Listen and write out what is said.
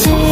It's